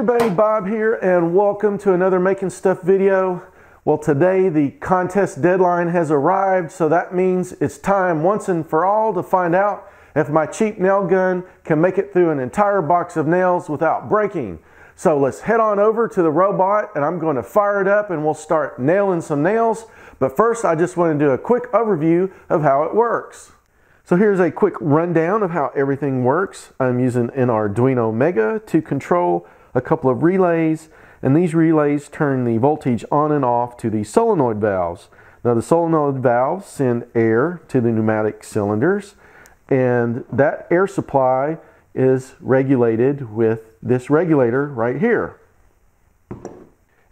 Hey everybody, Bob here and welcome to another Making Stuff video. Well today the contest deadline has arrived so that means it's time once and for all to find out if my cheap nail gun can make it through an entire box of nails without breaking. So let's head on over to the robot and I'm going to fire it up and we'll start nailing some nails. But first I just want to do a quick overview of how it works. So here's a quick rundown of how everything works. I'm using an Arduino Mega to control a couple of relays, and these relays turn the voltage on and off to the solenoid valves. Now the solenoid valves send air to the pneumatic cylinders, and that air supply is regulated with this regulator right here.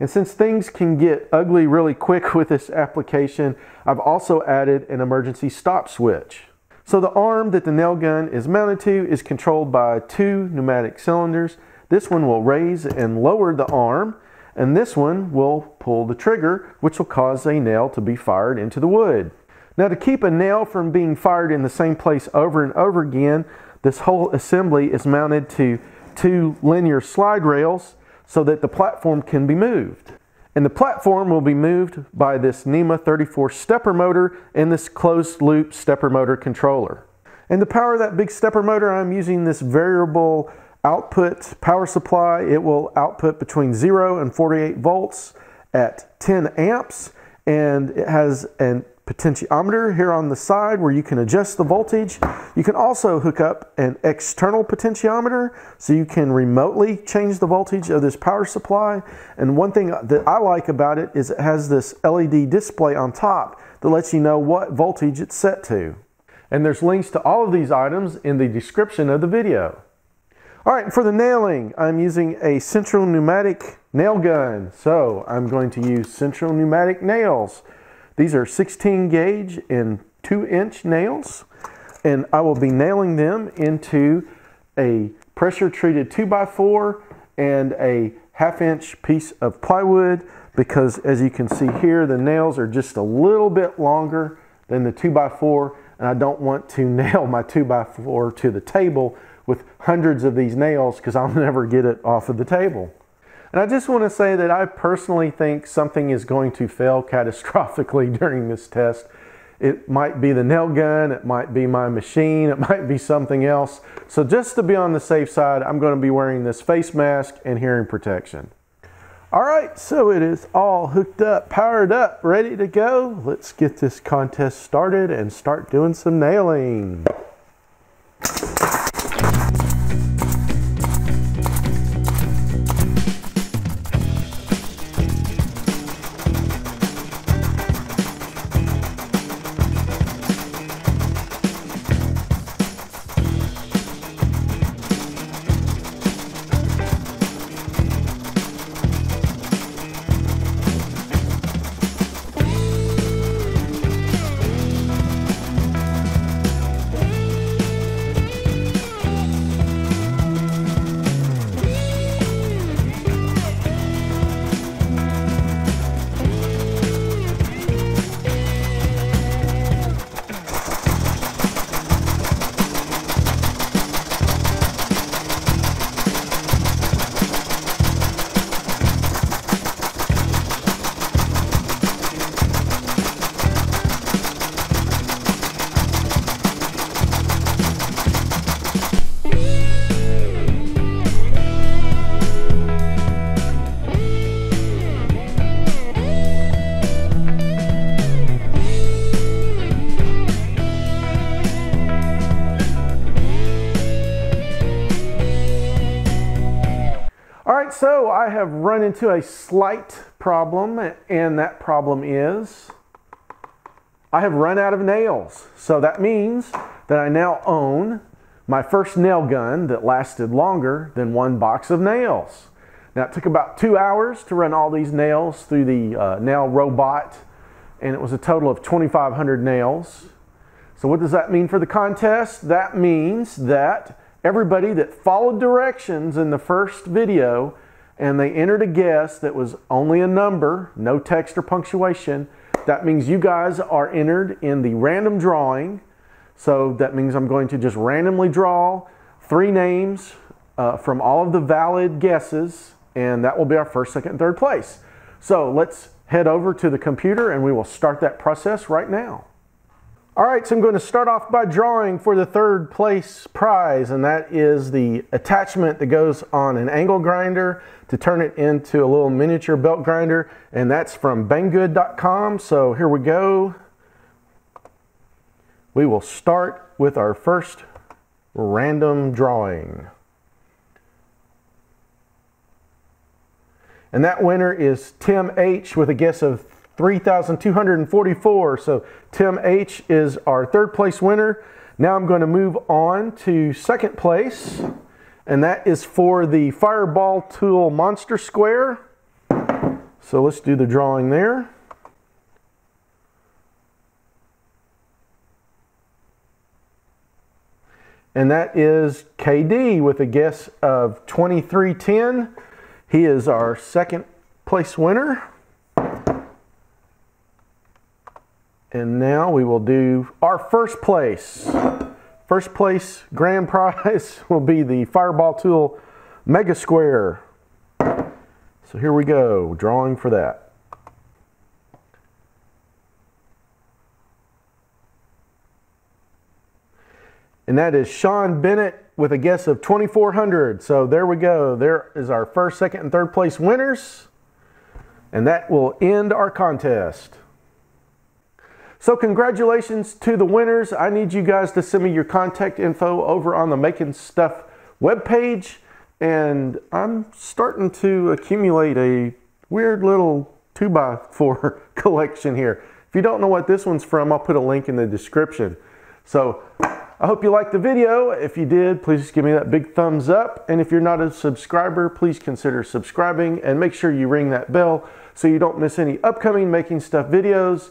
And since things can get ugly really quick with this application, I've also added an emergency stop switch. So the arm that the nail gun is mounted to is controlled by two pneumatic cylinders this one will raise and lower the arm, and this one will pull the trigger, which will cause a nail to be fired into the wood. Now to keep a nail from being fired in the same place over and over again, this whole assembly is mounted to two linear slide rails so that the platform can be moved. And the platform will be moved by this NEMA 34 stepper motor and this closed loop stepper motor controller. And to power that big stepper motor, I'm using this variable output power supply. It will output between 0 and 48 volts at 10 amps and it has a potentiometer here on the side where you can adjust the voltage. You can also hook up an external potentiometer so you can remotely change the voltage of this power supply. And one thing that I like about it is it has this LED display on top that lets you know what voltage it's set to. And there's links to all of these items in the description of the video. All right, for the nailing, I'm using a Central Pneumatic nail gun. So I'm going to use Central Pneumatic nails. These are 16 gauge and 2 inch nails. And I will be nailing them into a pressure treated 2x4 and a half inch piece of plywood because as you can see here, the nails are just a little bit longer than the 2x4 and I don't want to nail my 2x4 to the table with hundreds of these nails because I'll never get it off of the table. And I just want to say that I personally think something is going to fail catastrophically during this test. It might be the nail gun, it might be my machine, it might be something else. So just to be on the safe side, I'm going to be wearing this face mask and hearing protection. All right, so it is all hooked up, powered up, ready to go. Let's get this contest started and start doing some nailing. So I have run into a slight problem, and that problem is I have run out of nails. So that means that I now own my first nail gun that lasted longer than one box of nails. Now it took about two hours to run all these nails through the uh, nail robot, and it was a total of 2,500 nails. So what does that mean for the contest? That means that everybody that followed directions in the first video and they entered a guess that was only a number, no text or punctuation, that means you guys are entered in the random drawing. So that means I'm going to just randomly draw three names uh, from all of the valid guesses, and that will be our first, second, and third place. So let's head over to the computer and we will start that process right now. All right, so I'm going to start off by drawing for the third place prize, and that is the attachment that goes on an angle grinder to turn it into a little miniature belt grinder, and that's from banggood.com. So here we go. We will start with our first random drawing. And that winner is Tim H with a guess of 3,244. So Tim H is our third place winner. Now I'm going to move on to second place, and that is for the Fireball Tool Monster Square. So let's do the drawing there. And that is KD with a guess of 2310. He is our second place winner. And now we will do our first place. First place grand prize will be the Fireball Tool Mega Square. So here we go, drawing for that. And that is Sean Bennett with a guess of 2,400. So there we go. There is our first, second, and third place winners. And that will end our contest. So congratulations to the winners. I need you guys to send me your contact info over on the Making Stuff webpage. And I'm starting to accumulate a weird little 2x4 collection here. If you don't know what this one's from, I'll put a link in the description. So I hope you liked the video. If you did, please give me that big thumbs up. And if you're not a subscriber, please consider subscribing and make sure you ring that bell so you don't miss any upcoming Making Stuff videos